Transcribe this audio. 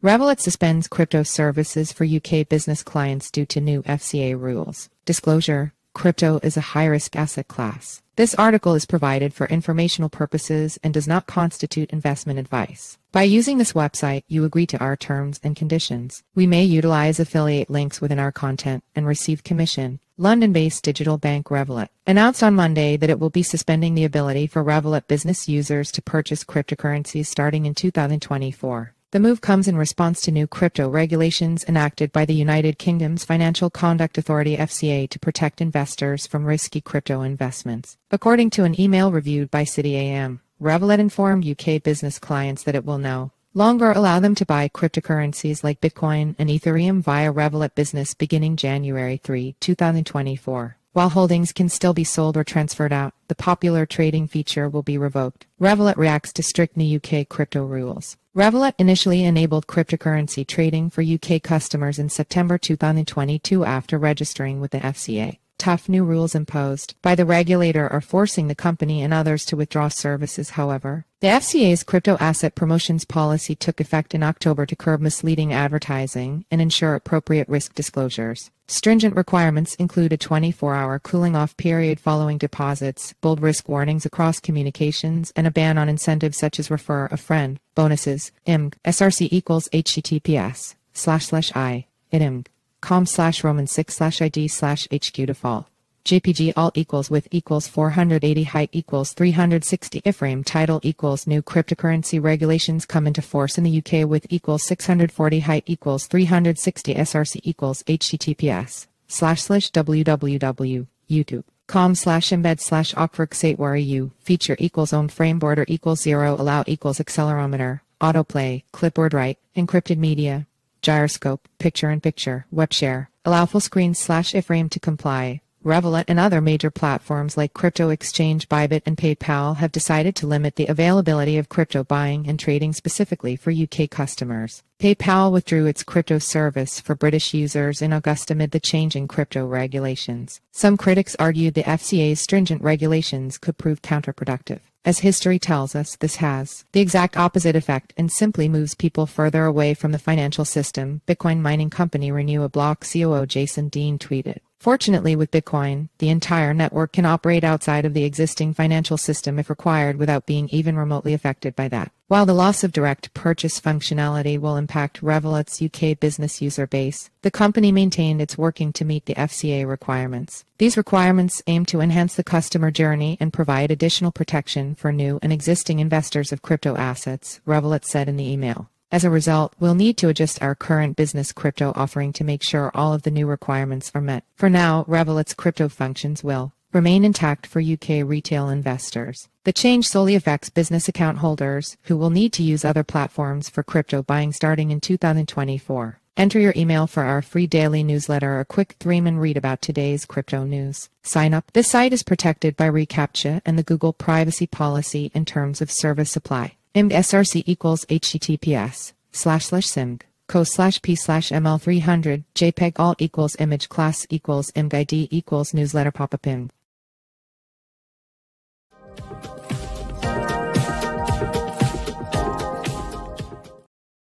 Revolut suspends crypto services for UK business clients due to new FCA rules. Disclosure Crypto is a high risk asset class. This article is provided for informational purposes and does not constitute investment advice. By using this website, you agree to our terms and conditions. We may utilize affiliate links within our content and receive commission. London based digital bank Revolut announced on Monday that it will be suspending the ability for Revolut business users to purchase cryptocurrencies starting in 2024. The move comes in response to new crypto regulations enacted by the United Kingdom's Financial Conduct Authority FCA to protect investors from risky crypto investments. According to an email reviewed by City AM, Revolut informed UK business clients that it will no longer allow them to buy cryptocurrencies like Bitcoin and Ethereum via Revolut Business beginning January 3, 2024. While holdings can still be sold or transferred out, the popular trading feature will be revoked. Revolut reacts to strict new UK crypto rules. Revolut initially enabled cryptocurrency trading for UK customers in September 2022 after registering with the FCA. Tough new rules imposed by the regulator are forcing the company and others to withdraw services, however. The FCA's crypto asset promotions policy took effect in October to curb misleading advertising and ensure appropriate risk disclosures. Stringent requirements include a 24 hour cooling off period following deposits, bold risk warnings across communications, and a ban on incentives such as refer a friend, bonuses, IMG, SRC equals HTTPS, slash slash I, IMG com slash roman 6 slash id slash hq default. JPG alt equals with equals 480 height equals 360 iframe title equals new cryptocurrency regulations come into force in the UK with equals 640 height equals 360 src equals https slash slash www youtube com slash embed slash awkward you feature equals own frame border equals zero allow equals accelerometer autoplay clipboard write encrypted media gyroscope, picture-in-picture, web share, allow full screen slash iframe to comply. Revolut and other major platforms like crypto exchange Bybit and PayPal have decided to limit the availability of crypto buying and trading specifically for UK customers. PayPal withdrew its crypto service for British users in August amid the changing crypto regulations. Some critics argued the FCA's stringent regulations could prove counterproductive. As history tells us, this has the exact opposite effect and simply moves people further away from the financial system, Bitcoin mining company Renew a Block COO Jason Dean tweeted. Fortunately, with Bitcoin, the entire network can operate outside of the existing financial system if required without being even remotely affected by that. While the loss of direct purchase functionality will impact Revolut's UK business user base, the company maintained it's working to meet the FCA requirements. These requirements aim to enhance the customer journey and provide additional protection for new and existing investors of crypto assets, Revolut said in the email. As a result, we'll need to adjust our current business crypto offering to make sure all of the new requirements are met. For now, Revolut's crypto functions will remain intact for UK retail investors. The change solely affects business account holders who will need to use other platforms for crypto buying starting in 2024. Enter your email for our free daily newsletter, a quick three-minute read about today's crypto news. Sign up. This site is protected by reCAPTCHA and the Google privacy policy in terms of service supply. IMG SRC equals HTTPS slash slash SIMG co slash p slash ml300 jpeg alt equals image class equals imgid equals newsletter pop-up img